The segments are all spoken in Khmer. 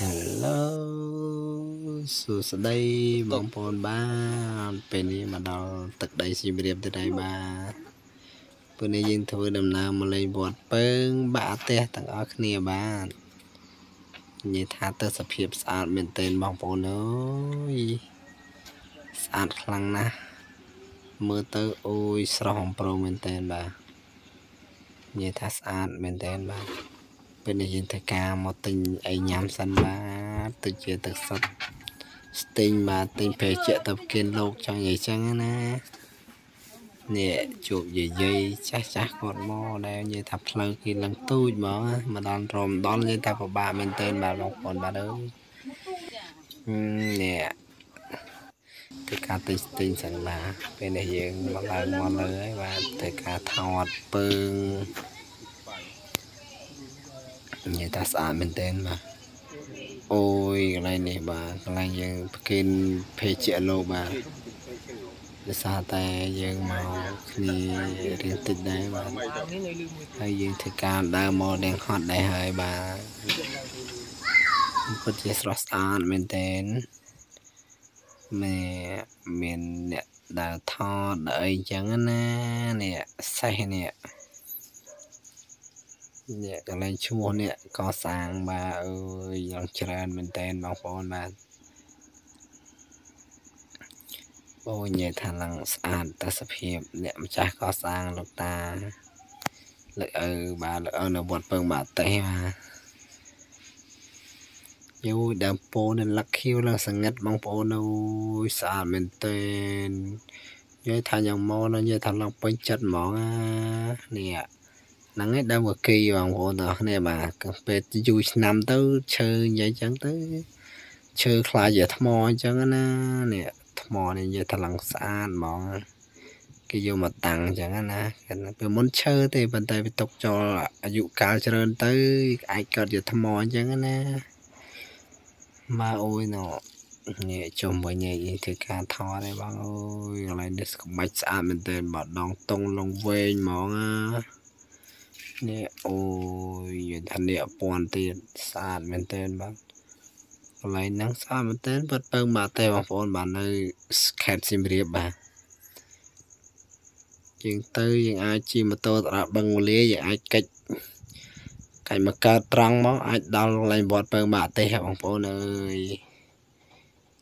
Hello សួស្តីបងប្អូនបាទពេលនេះមកដល់ទឹកដីសៀមរាបទៅដែរបាទពេលនេះយើងធ្វើដំណើរមកលេងវត្តពើង បាក់ផ្ទះទាំងអស់គ្នាបាទនិយាយថាទៅសភាពស្អាតមែនទែនបងប្អូនអើយស្អាតខ្លាំងណាស់មើលទៅអូយស្រស់អំប្រងមែនទែនបាទនិយាយថាស្អាតមែនទែនបាទ ពេលនេះយើងធ្វើការមកទិញអីញ៉ាំសិនបាទទៅជាទឹកសុទ្ធស្ទិញបាទទិញភេសជ្ជៈទៅប្រគិនលោកចង់និយាយចឹងណានេះជួបយាយយាយចាស់ចាស់គាត់មកដែលនិយាយថាផ្លូវគេឡើងទូចហ្មងមកដល់រំដល់និយាយថាពិបាកមែនទែនបាទបងប្អូនបាទអើយនេះធ្វើការទិញស្ទិញសិនបាទពេលនេះយើងមកឡើងមកលើហើយបាទធ្វើការថតពើង និយាយថាស្អាតមែនទែនបាទអូយកន្លែងនេះបាទកន្លែងយើងប្រគិនភេជ្ជៈលោកបាទដោយសារតែយើងមកគ្នារៀងតិចដែរបាទហើយយើងធ្វើការដើរមកទាំងហត់ដែរហើយបាទពិតជាស្រស់ស្អាតមែនទែនមែមានអ្នកដើរថតដើរអីចឹងណានេះសេះនេះ នេះកន្លែងឈ្មោះនេះកសាងបាទអើយយ៉ាងច្រើនមែនតែនបងប្អូនបាទអូនិយាយថាឡើងស្អាតតែសភាពអ្នកម្ចាស់កសាងលោកតាលើកឪបាទលើកឪនៅវត្តពើងបាទតេះបាទយូដើមពោនៅលក្ខខៀវឡើងសង្ងិតបងប្អូនអូយស្អាតមែនទែននិយាយថាយ៉ាងមកនិយាយថាឡើងពេញចិត្តហ្មងណានេះ ហ្នឹងឯងដើមកាគីបងប្អូនទាំងអស់គ្នាបាទពេលយូរឆ្នាំទៅឈើនិយាយចឹងទៅឈើខ្លាចជាថ្មអញ្ចឹងណានេះថ្មនេះនិយាយថាឡើងស្អាតហ្មងគេយកមកតាំងអញ្ចឹងណាពេលមុនឈើទេប៉ុន្តែវាຕົកចោលអាយុកាលច្រើនទៅអាចកើតជាថ្មអញ្ចឹងណាមកអូយណោនេះជុំវិញនេះធ្វើការថតឯបងអូយកន្លែងនេះក្បាច់ស្អាតមែនទែនបាទដងតុងលងវែងហ្មងណា នេះអូយយថានេះអពាន់ទៀតស្អាតមែនទែនបាទកន្លែងហ្នឹងស្អាតមែនទែនពិតពើបាទតែបងប្អូនបាទនៅខេត្តសៀមរាបបាទជាងទៅយើងអាចជិះម៉ូតូទៅដល់បឹងវលាយើងអាចកិច្ចកាច់មកកើតត្រង់មកអាចដល់កន្លែងវត្តពើបាទទេបងប្អូនអើយ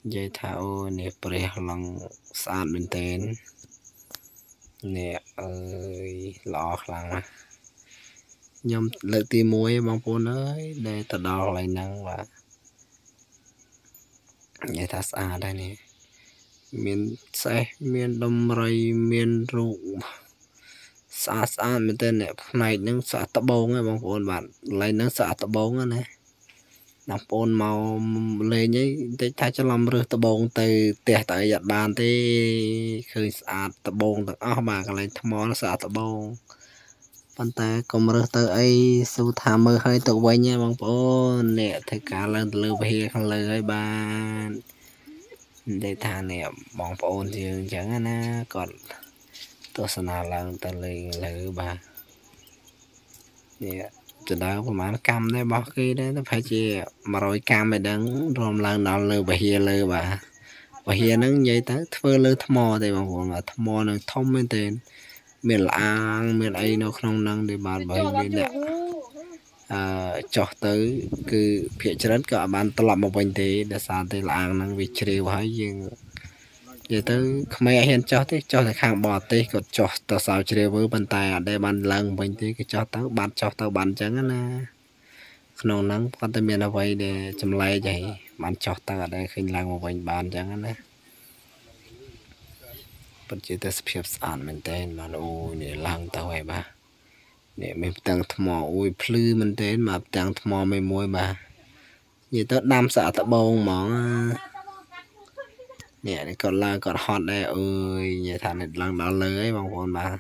និយាយថាអូនេះព្រះឡងស្អាតមែនទែននេះអើយល្អខ្លាំងណាស់ ខ្ញុំលើកទី1បងប្អូនអើយដែលទៅដល់កន្លែងហ្នឹងបាទនិយាយថាស្អាតដែរនេះមានសេះមានដំរីមានរូបស្អាតស្អាតមែនទែនអ្នកផ្នែកហ្នឹងស្អាតត្បូងហ៎បងប្អូនបាទកន្លែងហ្នឹងស្អាតត្បូងណាបងប្អូនមកលេងអីតិចថាច្រឡំរើសត្បូងទៅផ្ទះទៅអីអត់បានទេឃើញស្អាតត្បូងទាំងអស់បាទកន្លែងថ្មស្អាតត្បូង ប៉ុន្តែកុំរើសទៅអីសួរថាមើលឲ្យទៅវិញហ៎បងប្អូននេះធ្វើការឡើងទៅលើវិហារខាងលើហើយបាននិយាយថានេះបងប្អូនយើងអញ្ចឹងណាគាត់ទស្សនាឡើងទៅលើលើបាទនេះទៅដើរប្រហែលកម្មដែររបស់គេដែរទៅប្រហែលជា100កម្មឯដឹងរំឡើងដល់លើវិហារលើបាទវិហារហ្នឹងនិយាយទៅធ្វើលើថ្មទេបងប្អូនបាទថ្មនឹងធំមែនទែន មានលាងមានអីនៅក្នុងហ្នឹងទេបាទបើមានអ្នកអឺចោះទៅ គឺភាកច្រើនក៏អាចបានត្រឡប់មកវិញទេដោយសារតែលាងហ្នឹងវាជ្រាវហើយយើងនិយាយទៅក្មេងអត់ហ៊ានចោះទេចោះតែខាងបរទេសក៏ចោះទៅសោជ្រាវប៉ុន្តែអត់ដែលបានឡើងវិញទេគឺចោះទៅបានចោះទៅបានអញ្ចឹងណាក្នុងហ្នឹងគាត់តែមានអ្វីដែលចម្លែកហើយបានចោះទៅអត់ដែលឃើញឡើងមកវិញបានអញ្ចឹងណា ពិតជាទេសភាពស្អាតមែនតើបានអូនេះឡើងទៅហើយបាទនេះមានផ្ទាំងថ្មអូយភ្លឺមែនតើមកផ្ទាំងថ្មមួយមួយបាទនិយាយទៅដាំសាក់ត្បូងហ្មងនេះនេះគាត់ឡើងគាត់ហត់ដែរអើយនិយាយថានេះឡើងដល់លើហើយបងប្អូនបាទ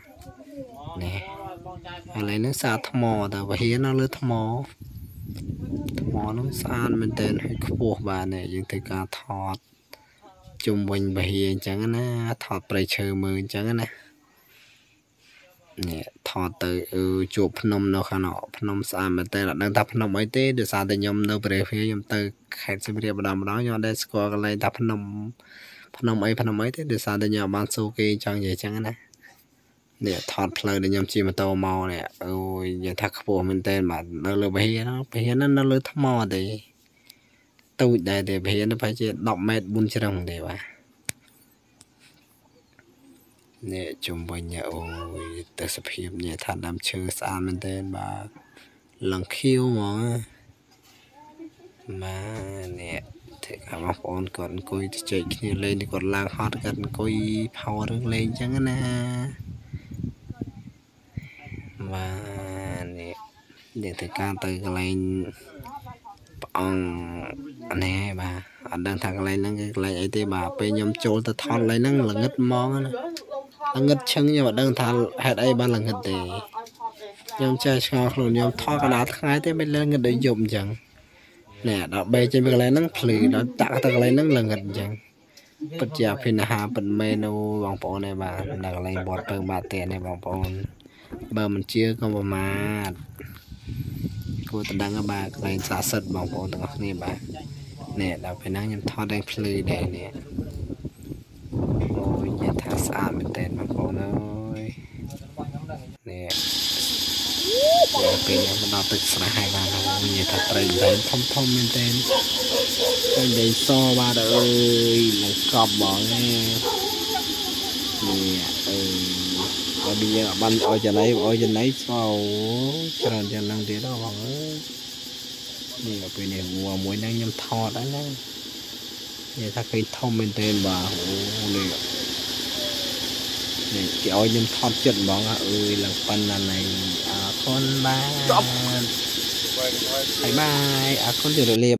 នេះឥឡូវនេះសាថ្មតែវិហារនៅលើថ្មថ្មនោះស្អាតមែនទែនហើយខ្ពស់បាទនេះយើងត្រូវការថត ជុំវិញបហៀអញ្ចឹងណាថតព្រៃឈើមើលអញ្ចឹងណានេះថតទៅអឺជួបភ្នំនៅខាងណោភ្នំស្អាតមែនតើអត់ដឹងថាភ្នំអីទេដោយសារតែខ្ញុំនៅព្រះវិហារខ្ញុំទៅខេត្តសៀមរាបម្ដងម្ដងខ្ញុំអត់ដែលស្គាល់កន្លែងថាភ្នំភ្នំអីភ្នំអីទេដោយសារតែខ្ញុំអត់បានសួរគេអញ្ចឹងនិយាយអញ្ចឹងណានេះថតផ្លូវដែលខ្ញុំជិះម៉ូតូមកនេះអូយនិយាយថាខ្ពស់មែនតើបាទនៅលើវិហារវិហារហ្នឹងនៅលើថ្មទេ ទូចដែរទេវិហារនេះប្រហែលជា10ម៉ែត្រ4ជ្រុងទេបាទនេះជំវិញអូយទស្សនភាពនេះថាដើមឈើស្អាតមែនទែនបាទលង្ខៀវហ្មងបាទនេះទេបងប្អូនគាត់អង្គុយជែកគ្នាលេងគាត់ឡើងហត់គាត់អង្គុយផោរឿងលេងអញ្ចឹងណាបាទនេះនេះទៅការទៅកន្លែងព្រះអង្គ នេះបាទអត់ដឹងថាកន្លែងហ្នឹងគឺកន្លែងអីទេបាទពេលខ្ញុំចូលទៅថតកន្លែងហ្នឹងល្ងឹតហ្មងណាល្ងឹតឈឹងខ្ញុំអត់ដឹងថាហេតុអីបានល្ងឹតទេខ្ញុំចេះឆ្ងល់ខ្លួនខ្ញុំថតកណ្ដាលថ្ងៃទេមិនល្ងឹតដូចយប់អញ្ចឹងណែដល់បែកចេញពីកន្លែងហ្នឹងភ្លឺដល់តាក់ទៅកន្លែងហ្នឹងល្ងឹតអញ្ចឹងពិតជាអភិនិហាពិតមែនអូបងប្អូនឯបាទនៅកន្លែងវត្តពើបាតេនេះបងប្អូនបើមិនជឿក៏ប្រមាទគួរតែដឹងបាទកន្លែងស័ក្តិសិទ្ធបងប្អូនទាំងអស់គ្នាបាទ នេះដល់ពេលហ្នឹងខ្ញុំថតតែភ្លឺដែរនេះអូយនិយាយថាស្អាតមែនតើបងប្អូនអើយនេះយកពេលខ្ញុំមកដល់ទឹកស្រះហើយបាទនិយាយថាត្រីដែងធំធំមែនតើត្រីដែងសបាទអើយនឹងកប់ហ្មងនេះអើយបើវាយើងបានអោយចំណៃអោយចំណៃស្វច្រើនយ៉ាងហ្នឹងទៀតហ៎បងអើយ នេះពេលនេះងួមួយហ្នឹងខ្ញុំថតហើយណានិយាយថាឃើញធំមែនទែនបាទអូនេះនេះគេឲ្យខ្ញុំថតចិត្តហ្មងអើយឡើងប៉ុណ្ណាណៃអរគុណបាទបាយបាយអរគុណជម្រាបលា